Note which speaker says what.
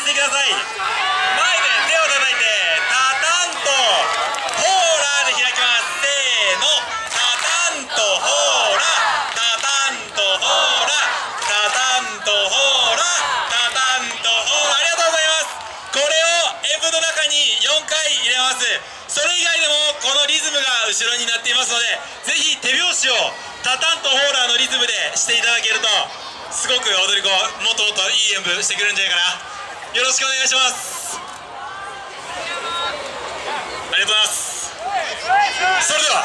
Speaker 1: させてください。前で手を叩いてタタンとホーラーで開きます。せーのタタンとホーラータタンとホーラータタンとホーラー。タタンとホーラありがとうございます。これを演舞の中に4回入れます。それ以外でもこのリズムが後ろになっていますのでぜひ手拍子をタタンとホーラーのリズムでしていただけるとすごく踊り子もっともっといい演舞してくれるんじゃないかな。よろしくお願いします。ありがとうございます。それでは。